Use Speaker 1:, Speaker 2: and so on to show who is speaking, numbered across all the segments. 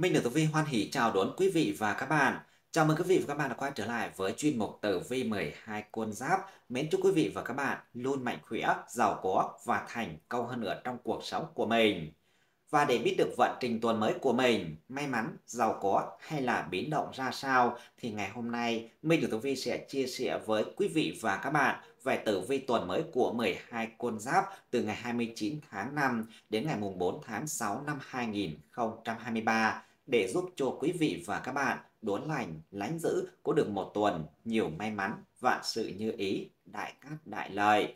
Speaker 1: Minh được Tử Vi hoan hỷ chào đón quý vị và các bạn. Chào mừng quý vị và các bạn đã quay trở lại với chuyên mục Tử Vi 12 con giáp. Mến chúc quý vị và các bạn luôn mạnh khỏe, giàu có và thành công hơn nữa trong cuộc sống của mình. Và để biết được vận trình tuần mới của mình, may mắn, giàu có hay là biến động ra sao thì ngày hôm nay Minh được Tử Vi sẽ chia sẻ với quý vị và các bạn về tử vi tuần mới của 12 con giáp từ ngày 29 tháng 5 đến ngày 4 tháng 6 năm 2023 để giúp cho quý vị và các bạn đốn lành, lánh giữ có được một tuần nhiều may mắn, vạn sự như ý, đại cát đại lợi.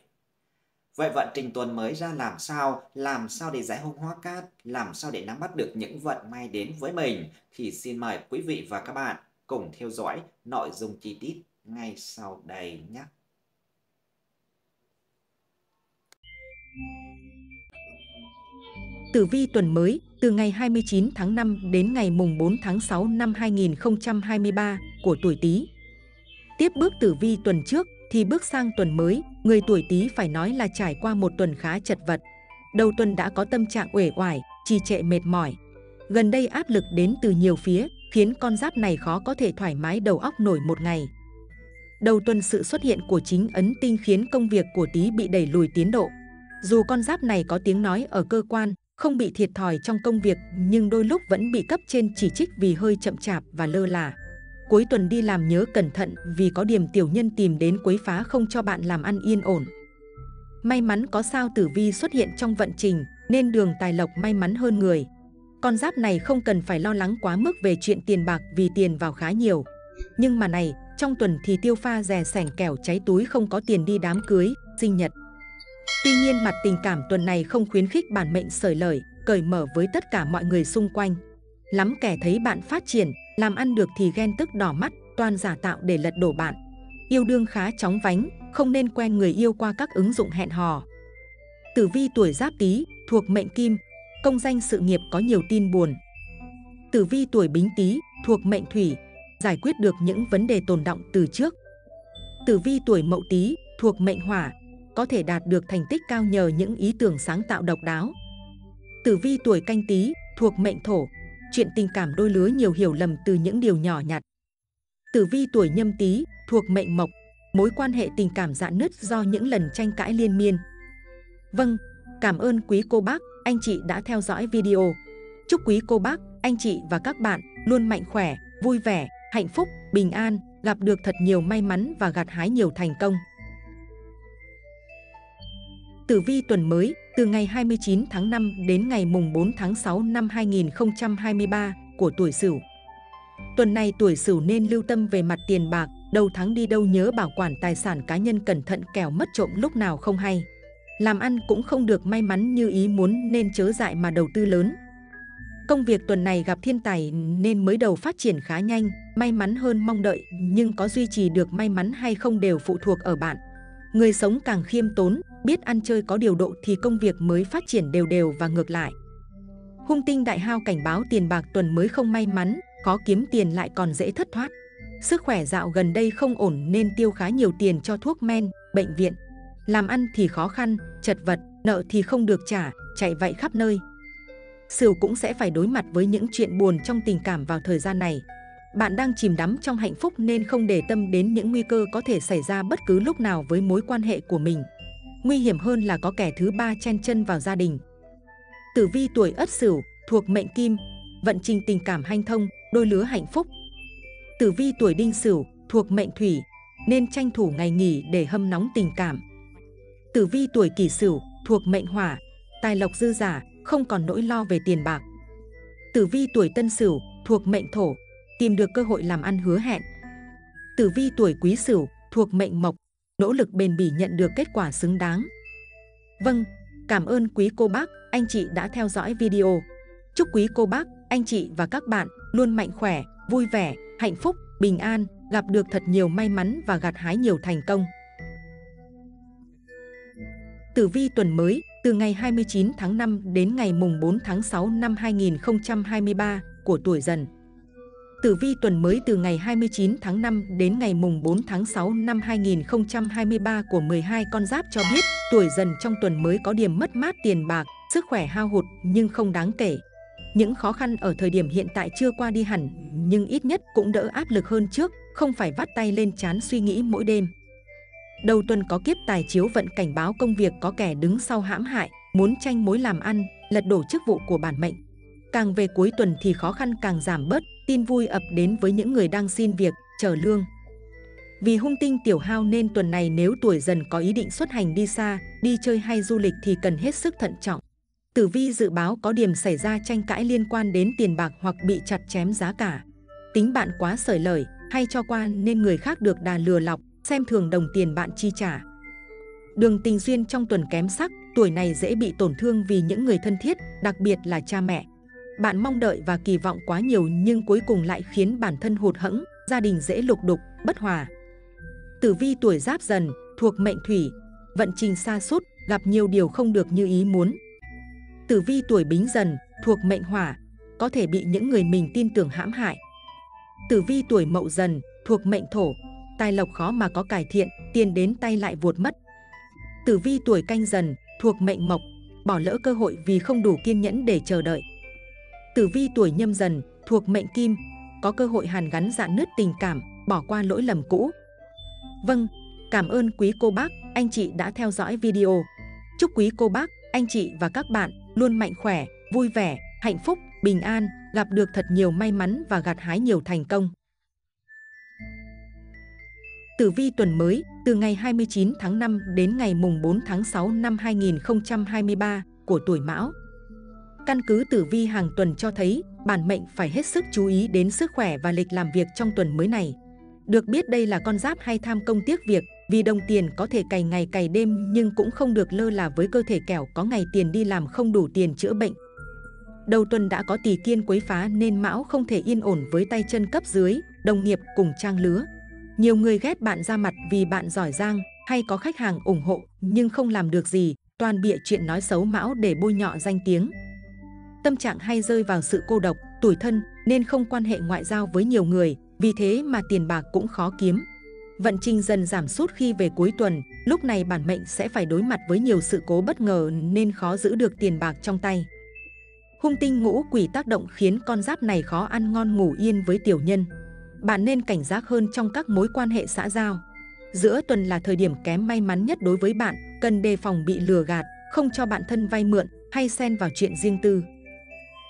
Speaker 1: Vậy vận trình tuần mới ra làm sao? Làm sao để giải hung hóa cát? Làm sao để nắm bắt được những vận may đến với mình? Thì xin mời quý vị và các bạn cùng theo dõi nội dung chi tiết ngay sau đây nhé.
Speaker 2: Tử vi tuần mới từ ngày 29 tháng 5 đến ngày mùng 4 tháng 6 năm 2023 của tuổi Tý. Tiếp bước tử vi tuần trước thì bước sang tuần mới, người tuổi Tý phải nói là trải qua một tuần khá chật vật. Đầu tuần đã có tâm trạng uể oải, trì trệ mệt mỏi. Gần đây áp lực đến từ nhiều phía, khiến con giáp này khó có thể thoải mái đầu óc nổi một ngày. Đầu tuần sự xuất hiện của chính ấn tinh khiến công việc của Tý bị đẩy lùi tiến độ. Dù con giáp này có tiếng nói ở cơ quan, không bị thiệt thòi trong công việc nhưng đôi lúc vẫn bị cấp trên chỉ trích vì hơi chậm chạp và lơ là. Cuối tuần đi làm nhớ cẩn thận vì có điểm tiểu nhân tìm đến quấy phá không cho bạn làm ăn yên ổn. May mắn có sao tử vi xuất hiện trong vận trình nên đường tài lộc may mắn hơn người. Con giáp này không cần phải lo lắng quá mức về chuyện tiền bạc vì tiền vào khá nhiều. Nhưng mà này, trong tuần thì tiêu pha rè sẻng kẻo cháy túi không có tiền đi đám cưới, sinh nhật. Tuy nhiên mặt tình cảm tuần này không khuyến khích bản mệnh sởi lời, cởi mở với tất cả mọi người xung quanh. Lắm kẻ thấy bạn phát triển, làm ăn được thì ghen tức đỏ mắt, toàn giả tạo để lật đổ bạn. Yêu đương khá chóng vánh, không nên quen người yêu qua các ứng dụng hẹn hò. Tử vi tuổi giáp tý, thuộc mệnh kim, công danh sự nghiệp có nhiều tin buồn. Tử vi tuổi bính tý, thuộc mệnh thủy, giải quyết được những vấn đề tồn động từ trước. Tử vi tuổi mậu tý, thuộc mệnh hỏa, có thể đạt được thành tích cao nhờ những ý tưởng sáng tạo độc đáo. Tử vi tuổi canh tí, thuộc mệnh thổ, chuyện tình cảm đôi lứa nhiều hiểu lầm từ những điều nhỏ nhặt. Tử vi tuổi nhâm tý, thuộc mệnh mộc, mối quan hệ tình cảm dạn nứt do những lần tranh cãi liên miên. Vâng, cảm ơn quý cô bác, anh chị đã theo dõi video. Chúc quý cô bác, anh chị và các bạn luôn mạnh khỏe, vui vẻ, hạnh phúc, bình an, gặp được thật nhiều may mắn và gặt hái nhiều thành công. Tử vi tuần mới từ ngày 29 tháng 5 đến ngày mùng 4 tháng 6 năm 2023 của tuổi Sửu. Tuần này tuổi Sửu nên lưu tâm về mặt tiền bạc, đầu tháng đi đâu nhớ bảo quản tài sản cá nhân cẩn thận kẻo mất trộm lúc nào không hay. Làm ăn cũng không được may mắn như ý muốn nên chớ dại mà đầu tư lớn. Công việc tuần này gặp thiên tài nên mới đầu phát triển khá nhanh, may mắn hơn mong đợi nhưng có duy trì được may mắn hay không đều phụ thuộc ở bạn. Người sống càng khiêm tốn, biết ăn chơi có điều độ thì công việc mới phát triển đều đều và ngược lại. Hung tinh đại hao cảnh báo tiền bạc tuần mới không may mắn, có kiếm tiền lại còn dễ thất thoát. Sức khỏe dạo gần đây không ổn nên tiêu khá nhiều tiền cho thuốc men, bệnh viện. Làm ăn thì khó khăn, chật vật, nợ thì không được trả, chạy vậy khắp nơi. Sửu cũng sẽ phải đối mặt với những chuyện buồn trong tình cảm vào thời gian này. Bạn đang chìm đắm trong hạnh phúc nên không để tâm đến những nguy cơ có thể xảy ra bất cứ lúc nào với mối quan hệ của mình. Nguy hiểm hơn là có kẻ thứ ba chen chân vào gia đình. Tử vi tuổi Ất Sửu thuộc mệnh Kim, vận trình tình cảm hanh thông, đôi lứa hạnh phúc. Tử vi tuổi Đinh Sửu thuộc mệnh Thủy, nên tranh thủ ngày nghỉ để hâm nóng tình cảm. Tử vi tuổi Kỷ Sửu thuộc mệnh Hỏa, tài lộc dư giả, không còn nỗi lo về tiền bạc. Tử vi tuổi Tân Sửu thuộc mệnh Thổ, tìm được cơ hội làm ăn hứa hẹn. Tử vi tuổi Quý Sửu thuộc mệnh Mộc, nỗ lực bền bỉ nhận được kết quả xứng đáng. Vâng, cảm ơn quý cô bác, anh chị đã theo dõi video. Chúc quý cô bác, anh chị và các bạn luôn mạnh khỏe, vui vẻ, hạnh phúc, bình an, gặp được thật nhiều may mắn và gặt hái nhiều thành công. Tử vi tuần mới từ ngày 29 tháng 5 đến ngày mùng 4 tháng 6 năm 2023 của tuổi dần. Tử vi tuần mới từ ngày 29 tháng 5 đến ngày mùng 4 tháng 6 năm 2023 của 12 con giáp cho biết tuổi dần trong tuần mới có điểm mất mát tiền bạc, sức khỏe hao hụt nhưng không đáng kể. những khó khăn ở thời điểm hiện tại chưa qua đi hẳn, nhưng ít nhất cũng đỡ áp lực hơn trước, không phải vắt tay lên chán suy nghĩ mỗi đêm. Đầu tuần có kiếp tài chiếu vận cảnh báo công việc có kẻ đứng sau hãm hại, muốn tranh mối làm ăn, lật đổ chức vụ của bản mệnh. Càng về cuối tuần thì khó khăn càng giảm bớt, tin vui ập đến với những người đang xin việc, chờ lương. Vì hung tinh tiểu hao nên tuần này nếu tuổi dần có ý định xuất hành đi xa, đi chơi hay du lịch thì cần hết sức thận trọng. Tử vi dự báo có điểm xảy ra tranh cãi liên quan đến tiền bạc hoặc bị chặt chém giá cả. Tính bạn quá sởi lời hay cho qua nên người khác được đà lừa lọc, xem thường đồng tiền bạn chi trả. Đường tình duyên trong tuần kém sắc, tuổi này dễ bị tổn thương vì những người thân thiết, đặc biệt là cha mẹ. Bạn mong đợi và kỳ vọng quá nhiều nhưng cuối cùng lại khiến bản thân hụt hẫng, gia đình dễ lục đục, bất hòa. Tử vi tuổi giáp dần, thuộc mệnh thủy, vận trình xa sút gặp nhiều điều không được như ý muốn. Tử vi tuổi bính dần, thuộc mệnh hỏa, có thể bị những người mình tin tưởng hãm hại. Tử vi tuổi mậu dần, thuộc mệnh thổ, tài lộc khó mà có cải thiện, tiền đến tay lại vuột mất. Tử vi tuổi canh dần, thuộc mệnh mộc, bỏ lỡ cơ hội vì không đủ kiên nhẫn để chờ đợi. Tử vi tuổi nhâm dần, thuộc mệnh kim, có cơ hội hàn gắn dạn nứt tình cảm, bỏ qua lỗi lầm cũ. Vâng, cảm ơn quý cô bác, anh chị đã theo dõi video. Chúc quý cô bác, anh chị và các bạn luôn mạnh khỏe, vui vẻ, hạnh phúc, bình an, gặp được thật nhiều may mắn và gặt hái nhiều thành công. Tử vi tuần mới, từ ngày 29 tháng 5 đến ngày mùng 4 tháng 6 năm 2023 của tuổi Mão. Căn cứ tử vi hàng tuần cho thấy, bản mệnh phải hết sức chú ý đến sức khỏe và lịch làm việc trong tuần mới này. Được biết đây là con giáp hay tham công tiếc việc, vì đồng tiền có thể cày ngày cày đêm nhưng cũng không được lơ là với cơ thể kẻo có ngày tiền đi làm không đủ tiền chữa bệnh. Đầu tuần đã có tỷ kiên quấy phá nên Mão không thể yên ổn với tay chân cấp dưới, đồng nghiệp cùng trang lứa. Nhiều người ghét bạn ra mặt vì bạn giỏi giang hay có khách hàng ủng hộ nhưng không làm được gì, toàn bịa chuyện nói xấu Mão để bôi nhọ danh tiếng. Tâm trạng hay rơi vào sự cô độc, tủi thân nên không quan hệ ngoại giao với nhiều người, vì thế mà tiền bạc cũng khó kiếm. Vận trình dần giảm sút khi về cuối tuần, lúc này bản mệnh sẽ phải đối mặt với nhiều sự cố bất ngờ nên khó giữ được tiền bạc trong tay. Hung tinh ngũ quỷ tác động khiến con giáp này khó ăn ngon ngủ yên với tiểu nhân. Bạn nên cảnh giác hơn trong các mối quan hệ xã giao. Giữa tuần là thời điểm kém may mắn nhất đối với bạn, cần đề phòng bị lừa gạt, không cho bạn thân vay mượn hay xen vào chuyện riêng tư.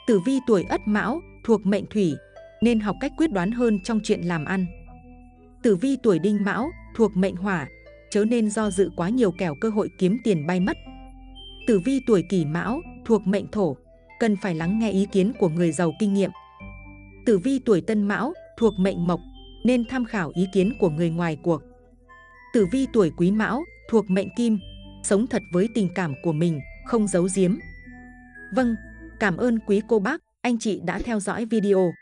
Speaker 2: Tử vi tuổi Ất Mão thuộc mệnh Thủy, nên học cách quyết đoán hơn trong chuyện làm ăn. Tử vi tuổi Đinh Mão thuộc mệnh Hỏa, chớ nên do dự quá nhiều kẻo cơ hội kiếm tiền bay mất. Tử vi tuổi Kỷ Mão thuộc mệnh Thổ, cần phải lắng nghe ý kiến của người giàu kinh nghiệm. Tử vi tuổi Tân Mão thuộc mệnh Mộc, nên tham khảo ý kiến của người ngoài cuộc. Tử vi tuổi Quý Mão thuộc mệnh Kim, sống thật với tình cảm của mình, không giấu giếm. Vâng, cảm ơn quý cô bác, anh chị đã theo dõi video.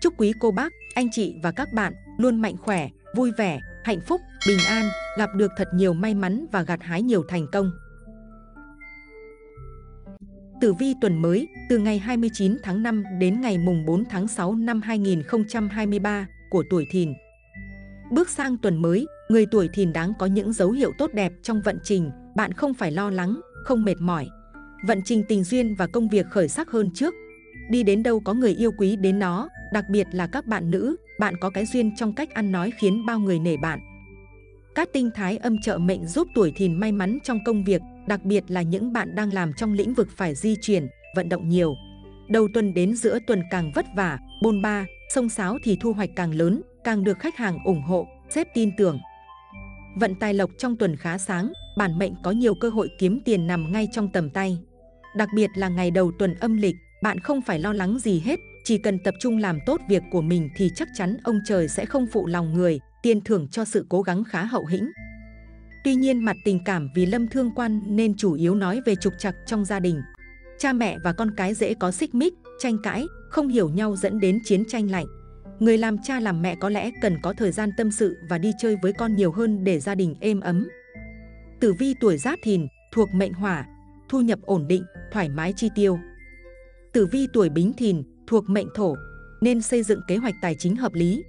Speaker 2: Chúc quý cô bác, anh chị và các bạn luôn mạnh khỏe, vui vẻ, hạnh phúc, bình an, gặp được thật nhiều may mắn và gặt hái nhiều thành công. Tử vi tuần mới, từ ngày 29 tháng 5 đến ngày mùng 4 tháng 6 năm 2023 của tuổi Thìn. Bước sang tuần mới, người tuổi Thìn đáng có những dấu hiệu tốt đẹp trong vận trình, bạn không phải lo lắng, không mệt mỏi. Vận trình tình duyên và công việc khởi sắc hơn trước. Đi đến đâu có người yêu quý đến nó, đặc biệt là các bạn nữ, bạn có cái duyên trong cách ăn nói khiến bao người nể bạn. Các tinh thái âm trợ mệnh giúp tuổi thìn may mắn trong công việc, đặc biệt là những bạn đang làm trong lĩnh vực phải di chuyển, vận động nhiều. Đầu tuần đến giữa tuần càng vất vả, bôn ba, sông sáo thì thu hoạch càng lớn, càng được khách hàng ủng hộ, xếp tin tưởng. Vận tài lộc trong tuần khá sáng, bản mệnh có nhiều cơ hội kiếm tiền nằm ngay trong tầm tay. Đặc biệt là ngày đầu tuần âm lịch, bạn không phải lo lắng gì hết, chỉ cần tập trung làm tốt việc của mình thì chắc chắn ông trời sẽ không phụ lòng người, tiền thưởng cho sự cố gắng khá hậu hĩnh. Tuy nhiên mặt tình cảm vì lâm thương quan nên chủ yếu nói về trục trặc trong gia đình. Cha mẹ và con cái dễ có xích mích, tranh cãi, không hiểu nhau dẫn đến chiến tranh lạnh. Người làm cha làm mẹ có lẽ cần có thời gian tâm sự và đi chơi với con nhiều hơn để gia đình êm ấm. Tử vi tuổi giáp thìn, thuộc mệnh hỏa, thu nhập ổn định, thoải mái chi tiêu. Tử vi tuổi bính thìn, thuộc mệnh thổ, nên xây dựng kế hoạch tài chính hợp lý.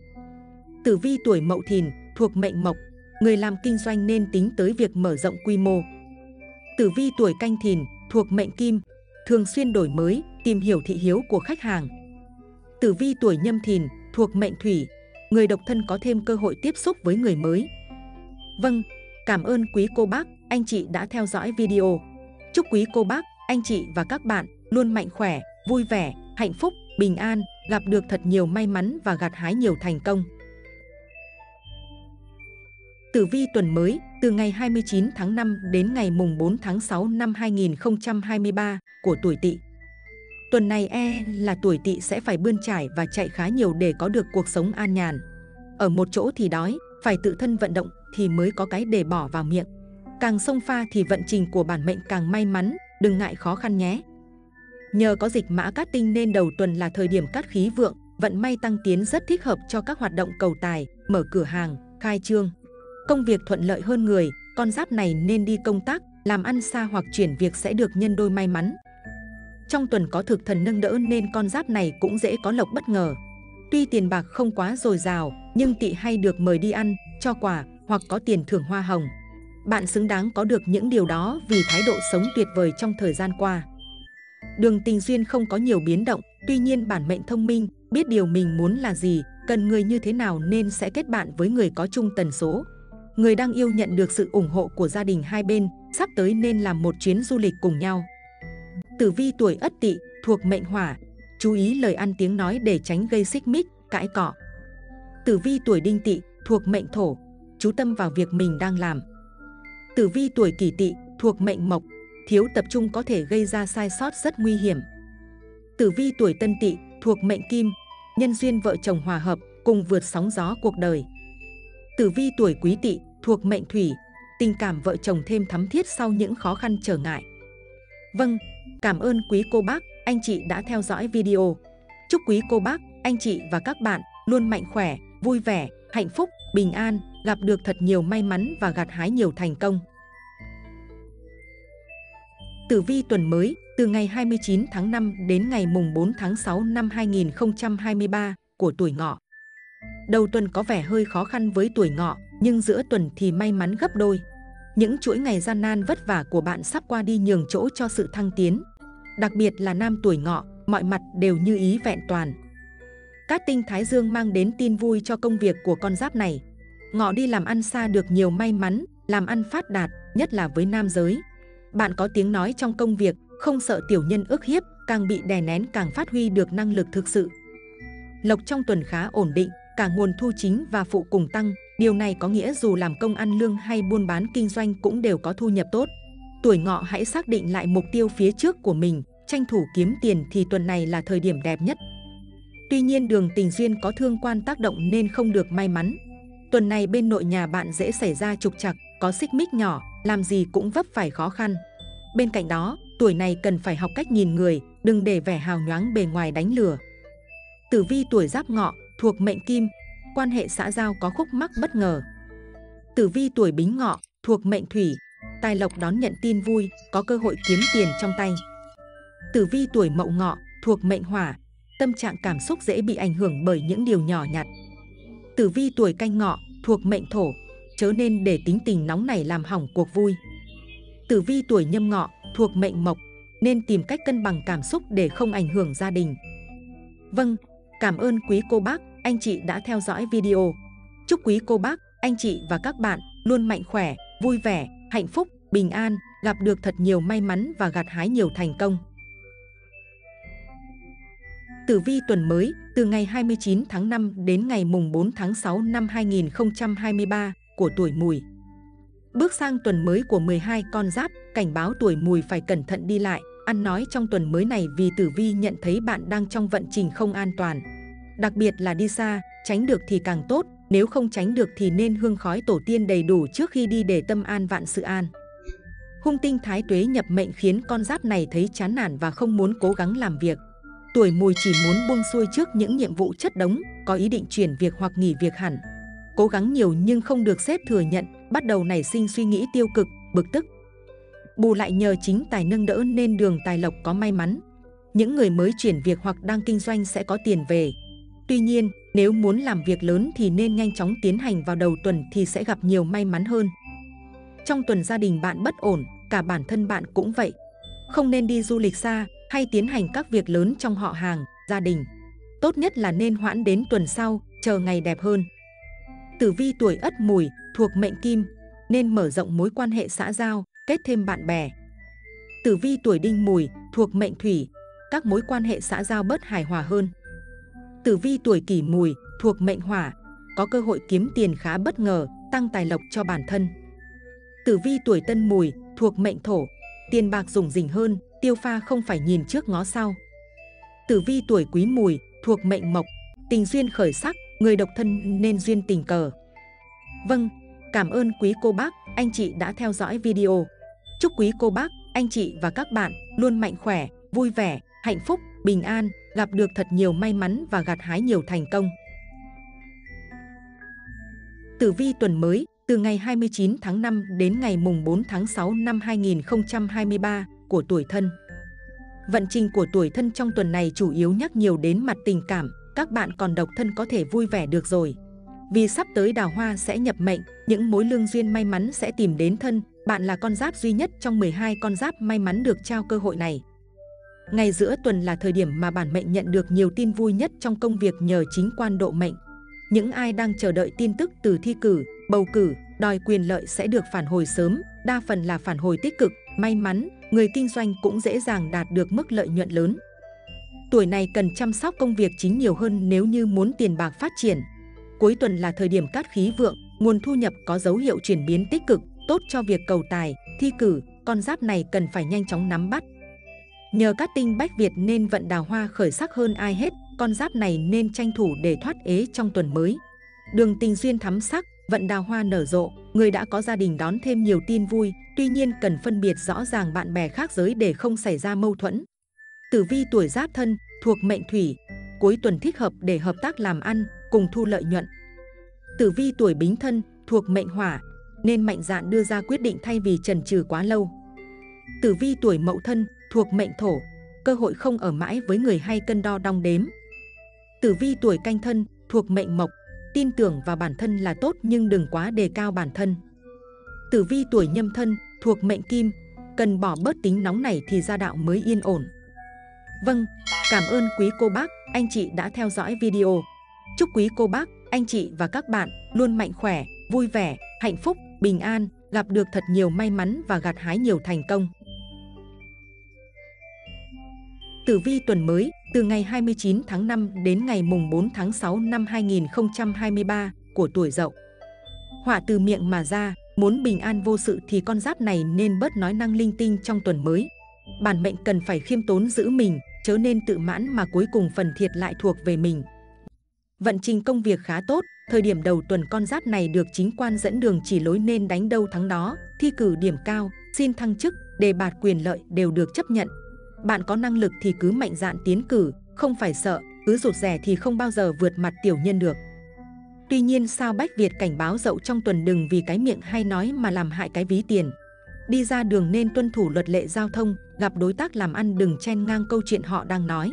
Speaker 2: Tử vi tuổi mậu thìn, thuộc mệnh mộc, người làm kinh doanh nên tính tới việc mở rộng quy mô. Tử vi tuổi canh thìn, thuộc mệnh kim, thường xuyên đổi mới, tìm hiểu thị hiếu của khách hàng. Tử vi tuổi nhâm thìn thuộc mệnh thủy, người độc thân có thêm cơ hội tiếp xúc với người mới. Vâng, cảm ơn quý cô bác, anh chị đã theo dõi video. Chúc quý cô bác, anh chị và các bạn luôn mạnh khỏe, vui vẻ, hạnh phúc, bình an, gặp được thật nhiều may mắn và gặt hái nhiều thành công. Tử vi tuần mới từ ngày 29 tháng 5 đến ngày mùng 4 tháng 6 năm 2023 của tuổi Tỵ. Tuần này e là tuổi Tỵ sẽ phải bươn trải và chạy khá nhiều để có được cuộc sống an nhàn. Ở một chỗ thì đói, phải tự thân vận động thì mới có cái để bỏ vào miệng. Càng sông pha thì vận trình của bản mệnh càng may mắn, đừng ngại khó khăn nhé. Nhờ có dịch mã cát tinh nên đầu tuần là thời điểm cát khí vượng, vận may tăng tiến rất thích hợp cho các hoạt động cầu tài, mở cửa hàng, khai trương. Công việc thuận lợi hơn người, con giáp này nên đi công tác, làm ăn xa hoặc chuyển việc sẽ được nhân đôi may mắn. Trong tuần có thực thần nâng đỡ nên con giáp này cũng dễ có lộc bất ngờ. Tuy tiền bạc không quá dồi dào, nhưng tị hay được mời đi ăn, cho quà hoặc có tiền thưởng hoa hồng. Bạn xứng đáng có được những điều đó vì thái độ sống tuyệt vời trong thời gian qua. Đường tình duyên không có nhiều biến động, tuy nhiên bản mệnh thông minh, biết điều mình muốn là gì, cần người như thế nào nên sẽ kết bạn với người có chung tần số. Người đang yêu nhận được sự ủng hộ của gia đình hai bên, sắp tới nên làm một chuyến du lịch cùng nhau. Tử vi tuổi Ất Tỵ thuộc mệnh Hỏa, chú ý lời ăn tiếng nói để tránh gây xích mích, cãi cọ. Tử vi tuổi Đinh Tỵ thuộc mệnh Thổ, chú tâm vào việc mình đang làm. Tử vi tuổi Kỷ Tỵ thuộc mệnh Mộc, thiếu tập trung có thể gây ra sai sót rất nguy hiểm. Tử vi tuổi Tân Tỵ thuộc mệnh Kim, nhân duyên vợ chồng hòa hợp, cùng vượt sóng gió cuộc đời. Tử vi tuổi Quý Tỵ thuộc mệnh Thủy, tình cảm vợ chồng thêm thắm thiết sau những khó khăn trở ngại. Vâng, cảm ơn quý cô bác, anh chị đã theo dõi video. Chúc quý cô bác, anh chị và các bạn luôn mạnh khỏe, vui vẻ, hạnh phúc, bình an, gặp được thật nhiều may mắn và gặt hái nhiều thành công. Tử vi tuần mới từ ngày 29 tháng 5 đến ngày mùng 4 tháng 6 năm 2023 của tuổi ngọ. Đầu tuần có vẻ hơi khó khăn với tuổi ngọ, nhưng giữa tuần thì may mắn gấp đôi. Những chuỗi ngày gian nan vất vả của bạn sắp qua đi nhường chỗ cho sự thăng tiến. Đặc biệt là nam tuổi ngọ, mọi mặt đều như ý vẹn toàn. Cát tinh Thái Dương mang đến tin vui cho công việc của con giáp này. Ngọ đi làm ăn xa được nhiều may mắn, làm ăn phát đạt, nhất là với nam giới. Bạn có tiếng nói trong công việc, không sợ tiểu nhân ức hiếp, càng bị đè nén càng phát huy được năng lực thực sự. Lộc trong tuần khá ổn định, cả nguồn thu chính và phụ cùng tăng. Điều này có nghĩa dù làm công ăn lương hay buôn bán kinh doanh cũng đều có thu nhập tốt. Tuổi ngọ hãy xác định lại mục tiêu phía trước của mình, tranh thủ kiếm tiền thì tuần này là thời điểm đẹp nhất. Tuy nhiên đường tình duyên có thương quan tác động nên không được may mắn. Tuần này bên nội nhà bạn dễ xảy ra trục trặc, có xích mích nhỏ, làm gì cũng vấp phải khó khăn. Bên cạnh đó, tuổi này cần phải học cách nhìn người, đừng để vẻ hào nhoáng bề ngoài đánh lừa. Tử vi tuổi giáp ngọ, thuộc mệnh kim, quan hệ xã giao có khúc mắc bất ngờ. Tử vi tuổi bính ngọ, thuộc mệnh thủy, tài lộc đón nhận tin vui, có cơ hội kiếm tiền trong tay. Tử vi tuổi mậu ngọ, thuộc mệnh hỏa, tâm trạng cảm xúc dễ bị ảnh hưởng bởi những điều nhỏ nhặt. Tử vi tuổi canh ngọ, thuộc mệnh thổ, chớ nên để tính tình nóng này làm hỏng cuộc vui. Tử vi tuổi nhâm ngọ, thuộc mệnh mộc, nên tìm cách cân bằng cảm xúc để không ảnh hưởng gia đình. Vâng, cảm ơn quý cô bác, anh chị đã theo dõi video. Chúc quý cô bác, anh chị và các bạn luôn mạnh khỏe, vui vẻ, hạnh phúc, bình an, gặp được thật nhiều may mắn và gặt hái nhiều thành công. Tử vi tuần mới từ ngày 29 tháng 5 đến ngày mùng 4 tháng 6 năm 2023 của tuổi mùi. Bước sang tuần mới của 12 con giáp, cảnh báo tuổi mùi phải cẩn thận đi lại, ăn nói trong tuần mới này vì tử vi nhận thấy bạn đang trong vận trình không an toàn. Đặc biệt là đi xa, tránh được thì càng tốt, nếu không tránh được thì nên hương khói tổ tiên đầy đủ trước khi đi để tâm an vạn sự an. Hung tinh thái tuế nhập mệnh khiến con giáp này thấy chán nản và không muốn cố gắng làm việc. Tuổi mùi chỉ muốn buông xuôi trước những nhiệm vụ chất đống, có ý định chuyển việc hoặc nghỉ việc hẳn. Cố gắng nhiều nhưng không được sếp thừa nhận, bắt đầu nảy sinh suy nghĩ tiêu cực, bực tức. Bù lại nhờ chính tài nâng đỡ nên đường tài lộc có may mắn. Những người mới chuyển việc hoặc đang kinh doanh sẽ có tiền về. Tuy nhiên, nếu muốn làm việc lớn thì nên nhanh chóng tiến hành vào đầu tuần thì sẽ gặp nhiều may mắn hơn. Trong tuần gia đình bạn bất ổn, cả bản thân bạn cũng vậy. Không nên đi du lịch xa, hay tiến hành các việc lớn trong họ hàng, gia đình. Tốt nhất là nên hoãn đến tuần sau, chờ ngày đẹp hơn. Tử vi tuổi Ất Mùi thuộc mệnh Kim, nên mở rộng mối quan hệ xã giao, kết thêm bạn bè. Tử vi tuổi Đinh Mùi thuộc mệnh Thủy, các mối quan hệ xã giao bớt hài hòa hơn. Tử vi tuổi Kỷ Mùi thuộc mệnh Hỏa, có cơ hội kiếm tiền khá bất ngờ, tăng tài lộc cho bản thân. Tử vi tuổi Tân Mùi thuộc mệnh Thổ, tiền bạc dùng dình hơn, tiêu pha không phải nhìn trước ngó sau. Tử vi tuổi Quý Mùi thuộc mệnh Mộc, tình duyên khởi sắc, người độc thân nên duyên tình cờ. Vâng, cảm ơn quý cô bác, anh chị đã theo dõi video. Chúc quý cô bác, anh chị và các bạn luôn mạnh khỏe, vui vẻ, hạnh phúc, bình an, gặp được thật nhiều may mắn và gặt hái nhiều thành công. Tử vi tuần mới, từ ngày 29 tháng 5 đến ngày mùng 4 tháng 6 năm 2023 của tuổi thân. Vận trình của tuổi thân trong tuần này chủ yếu nhắc nhiều đến mặt tình cảm, các bạn còn độc thân có thể vui vẻ được rồi. Vì sắp tới đào hoa sẽ nhập mệnh, những mối lương duyên may mắn sẽ tìm đến thân, bạn là con giáp duy nhất trong 12 con giáp may mắn được trao cơ hội này. Ngày giữa tuần là thời điểm mà bản mệnh nhận được nhiều tin vui nhất trong công việc nhờ chính quan độ mệnh. Những ai đang chờ đợi tin tức từ thi cử, bầu cử, đòi quyền lợi sẽ được phản hồi sớm, đa phần là phản hồi tích cực, may mắn, người kinh doanh cũng dễ dàng đạt được mức lợi nhuận lớn. Tuổi này cần chăm sóc công việc chính nhiều hơn nếu như muốn tiền bạc phát triển. Cuối tuần là thời điểm cát khí vượng, nguồn thu nhập có dấu hiệu chuyển biến tích cực, tốt cho việc cầu tài, thi cử, con giáp này cần phải nhanh chóng nắm bắt. Nhờ các tinh bách Việt nên vận đào hoa khởi sắc hơn ai hết, con giáp này nên tranh thủ để thoát ế trong tuần mới. Đường tình duyên thắm sắc, vận đào hoa nở rộ, người đã có gia đình đón thêm nhiều tin vui, tuy nhiên cần phân biệt rõ ràng bạn bè khác giới để không xảy ra mâu thuẫn. Tử vi tuổi giáp thân, thuộc mệnh thủy, cuối tuần thích hợp để hợp tác làm ăn, cùng thu lợi nhuận. Tử vi tuổi bính thân, thuộc mệnh hỏa, nên mạnh dạn đưa ra quyết định thay vì trần trừ quá lâu. Tử vi tuổi mậu thân, thuộc mệnh thổ, cơ hội không ở mãi với người hay cân đo đong đếm. Tử vi tuổi canh thân, thuộc mệnh mộc, tin tưởng vào bản thân là tốt nhưng đừng quá đề cao bản thân. Tử vi tuổi nhâm thân, thuộc mệnh kim, cần bỏ bớt tính nóng này thì gia đạo mới yên ổn. Vâng, cảm ơn quý cô bác, anh chị đã theo dõi video. Chúc quý cô bác, anh chị và các bạn luôn mạnh khỏe, vui vẻ, hạnh phúc, bình an, gặp được thật nhiều may mắn và gặt hái nhiều thành công. Tử vi tuần mới, từ ngày 29 tháng 5 đến ngày mùng 4 tháng 6 năm 2023 của tuổi Dậu. Họa từ miệng mà ra, muốn bình an vô sự thì con giáp này nên bớt nói năng linh tinh trong tuần mới. Bản mệnh cần phải khiêm tốn giữ mình, chớ nên tự mãn mà cuối cùng phần thiệt lại thuộc về mình. Vận trình công việc khá tốt, thời điểm đầu tuần con giáp này được chính quan dẫn đường chỉ lối nên đánh đâu thắng đó, thi cử điểm cao, xin thăng chức, đề bạt quyền lợi đều được chấp nhận. Bạn có năng lực thì cứ mạnh dạn tiến cử, không phải sợ, cứ rụt rẻ thì không bao giờ vượt mặt tiểu nhân được. Tuy nhiên sao Bách Việt cảnh báo dậu trong tuần đừng vì cái miệng hay nói mà làm hại cái ví tiền. Đi ra đường nên tuân thủ luật lệ giao thông, gặp đối tác làm ăn đừng chen ngang câu chuyện họ đang nói.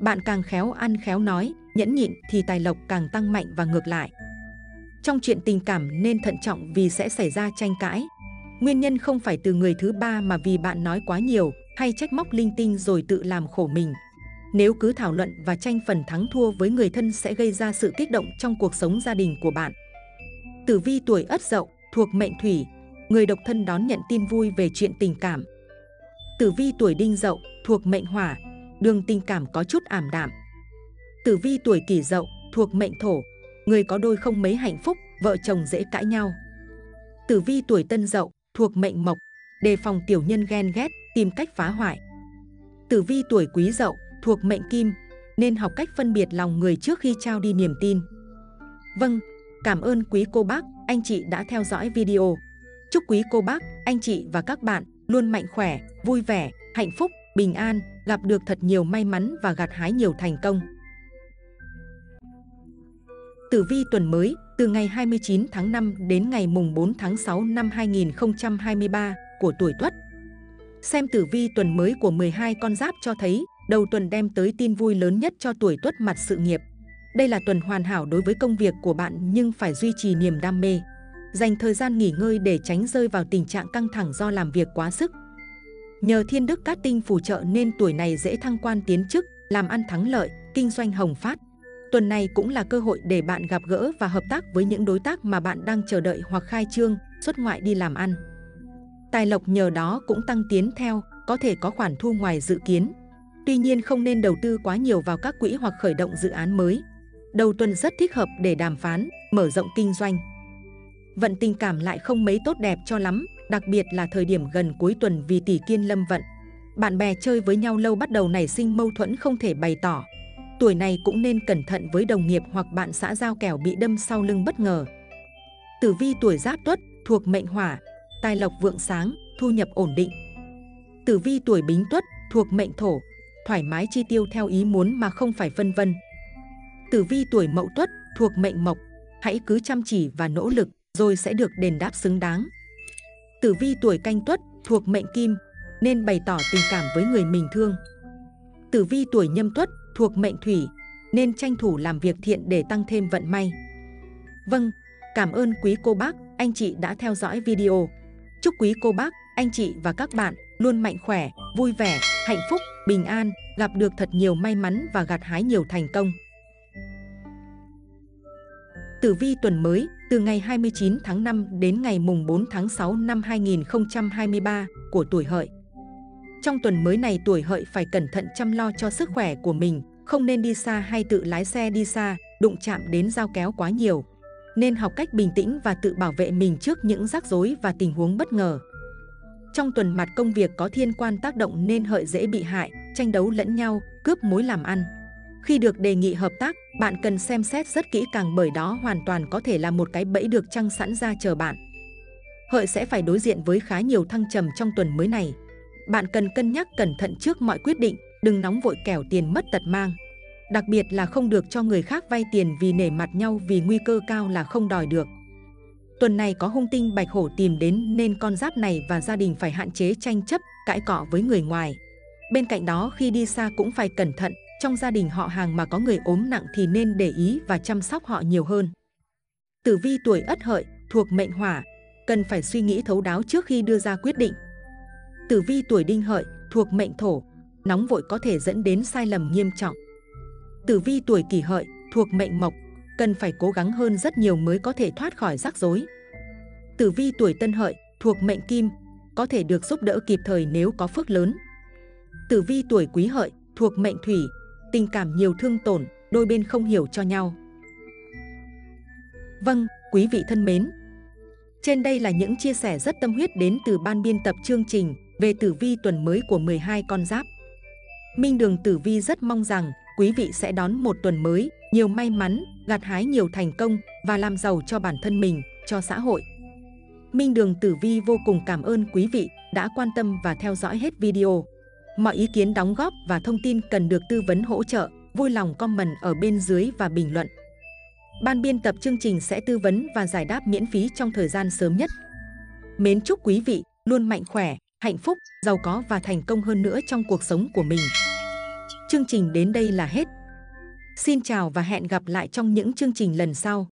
Speaker 2: Bạn càng khéo ăn khéo nói, nhẫn nhịn thì tài lộc càng tăng mạnh và ngược lại. Trong chuyện tình cảm nên thận trọng vì sẽ xảy ra tranh cãi. Nguyên nhân không phải từ người thứ ba mà vì bạn nói quá nhiều hay trách móc linh tinh rồi tự làm khổ mình. Nếu cứ thảo luận và tranh phần thắng thua với người thân sẽ gây ra sự kích động trong cuộc sống gia đình của bạn. Tử vi tuổi Ất Dậu thuộc mệnh Thủy, người độc thân đón nhận tin vui về chuyện tình cảm. Tử vi tuổi Đinh Dậu thuộc mệnh Hỏa, đường tình cảm có chút ảm đạm. Tử vi tuổi Kỷ Dậu thuộc mệnh Thổ, người có đôi không mấy hạnh phúc, vợ chồng dễ cãi nhau. Tử vi tuổi Tân Dậu thuộc mệnh Mộc, đề phòng tiểu nhân ghen ghét, tìm cách phá hoại. Tử vi tuổi Quý Dậu thuộc mệnh Kim, nên học cách phân biệt lòng người trước khi trao đi niềm tin. Vâng, cảm ơn quý cô bác, anh chị đã theo dõi video. Chúc quý cô bác, anh chị và các bạn luôn mạnh khỏe, vui vẻ, hạnh phúc, bình an, gặp được thật nhiều may mắn và gặt hái nhiều thành công. Tử vi tuần mới, từ ngày 29 tháng 5 đến ngày mùng 4 tháng 6 năm 2023 của tuổi Tuất. Xem tử vi tuần mới của 12 con giáp cho thấy đầu tuần đem tới tin vui lớn nhất cho tuổi Tuất mặt sự nghiệp. Đây là tuần hoàn hảo đối với công việc của bạn nhưng phải duy trì niềm đam mê. Dành thời gian nghỉ ngơi để tránh rơi vào tình trạng căng thẳng do làm việc quá sức. Nhờ thiên đức cát tinh phù trợ nên tuổi này dễ thăng quan tiến chức, làm ăn thắng lợi, kinh doanh hồng phát. Tuần này cũng là cơ hội để bạn gặp gỡ và hợp tác với những đối tác mà bạn đang chờ đợi hoặc khai trương, xuất ngoại đi làm ăn. Tài lộc nhờ đó cũng tăng tiến theo, có thể có khoản thu ngoài dự kiến. Tuy nhiên không nên đầu tư quá nhiều vào các quỹ hoặc khởi động dự án mới. Đầu tuần rất thích hợp để đàm phán, mở rộng kinh doanh. Vận tình cảm lại không mấy tốt đẹp cho lắm, đặc biệt là thời điểm gần cuối tuần vì tỷ kiên lâm vận. Bạn bè chơi với nhau lâu bắt đầu nảy sinh mâu thuẫn không thể bày tỏ. Tuổi này cũng nên cẩn thận với đồng nghiệp hoặc bạn xã giao kẻo bị đâm sau lưng bất ngờ. Tử vi tuổi giáp tuất thuộc mệnh hỏa, tài lộc vượng sáng, thu nhập ổn định. Tử vi tuổi bính tuất thuộc mệnh thổ, thoải mái chi tiêu theo ý muốn mà không phải phân vân. Tử vi tuổi mậu tuất thuộc mệnh mộc, hãy cứ chăm chỉ và nỗ lực rồi sẽ được đền đáp xứng đáng. Tử vi tuổi canh tuất thuộc mệnh kim, nên bày tỏ tình cảm với người mình thương. Tử vi tuổi nhâm tuất thuộc mệnh thủy, nên tranh thủ làm việc thiện để tăng thêm vận may. Vâng, cảm ơn quý cô bác, anh chị đã theo dõi video. Chúc quý cô bác, anh chị và các bạn luôn mạnh khỏe, vui vẻ, hạnh phúc, bình an, gặp được thật nhiều may mắn và gặt hái nhiều thành công. Tử vi tuần mới từ ngày 29 tháng 5 đến ngày mùng 4 tháng 6 năm 2023 của tuổi hợi. Trong tuần mới này tuổi hợi phải cẩn thận chăm lo cho sức khỏe của mình, không nên đi xa hay tự lái xe đi xa, đụng chạm đến dao kéo quá nhiều. Nên học cách bình tĩnh và tự bảo vệ mình trước những rắc rối và tình huống bất ngờ. Trong tuần mặt công việc có thiên quan tác động nên hợi dễ bị hại, tranh đấu lẫn nhau, cướp mối làm ăn. Khi được đề nghị hợp tác, bạn cần xem xét rất kỹ càng bởi đó hoàn toàn có thể là một cái bẫy được trăng sẵn ra chờ bạn. Hợi sẽ phải đối diện với khá nhiều thăng trầm trong tuần mới này. Bạn cần cân nhắc cẩn thận trước mọi quyết định, đừng nóng vội kẻo tiền mất tật mang. Đặc biệt là không được cho người khác vay tiền vì nể mặt nhau vì nguy cơ cao là không đòi được. Tuần này có hung tinh bạch hổ tìm đến nên con giáp này và gia đình phải hạn chế tranh chấp, cãi cọ với người ngoài. Bên cạnh đó khi đi xa cũng phải cẩn thận, trong gia đình họ hàng mà có người ốm nặng thì nên để ý và chăm sóc họ nhiều hơn. Tử vi tuổi ất hợi thuộc mệnh hỏa, cần phải suy nghĩ thấu đáo trước khi đưa ra quyết định. Tử vi tuổi đinh hợi thuộc mệnh thổ, nóng vội có thể dẫn đến sai lầm nghiêm trọng. Tử vi tuổi kỷ hợi thuộc mệnh mộc, cần phải cố gắng hơn rất nhiều mới có thể thoát khỏi rắc rối. Tử vi tuổi tân hợi thuộc mệnh kim, có thể được giúp đỡ kịp thời nếu có phước lớn. Tử vi tuổi quý hợi thuộc mệnh thủy, tình cảm nhiều thương tổn, đôi bên không hiểu cho nhau. Vâng, quý vị thân mến, trên đây là những chia sẻ rất tâm huyết đến từ ban biên tập chương trình về tử vi tuần mới của 12 con giáp. Minh Đường Tử Vi rất mong rằng quý vị sẽ đón một tuần mới, nhiều may mắn, gặt hái nhiều thành công và làm giàu cho bản thân mình, cho xã hội. Minh Đường Tử Vi vô cùng cảm ơn quý vị đã quan tâm và theo dõi hết video. Mọi ý kiến đóng góp và thông tin cần được tư vấn hỗ trợ, vui lòng comment ở bên dưới và bình luận. Ban biên tập chương trình sẽ tư vấn và giải đáp miễn phí trong thời gian sớm nhất. Mến chúc quý vị luôn mạnh khỏe, hạnh phúc, giàu có và thành công hơn nữa trong cuộc sống của mình. Chương trình đến đây là hết. Xin chào và hẹn gặp lại trong những chương trình lần sau.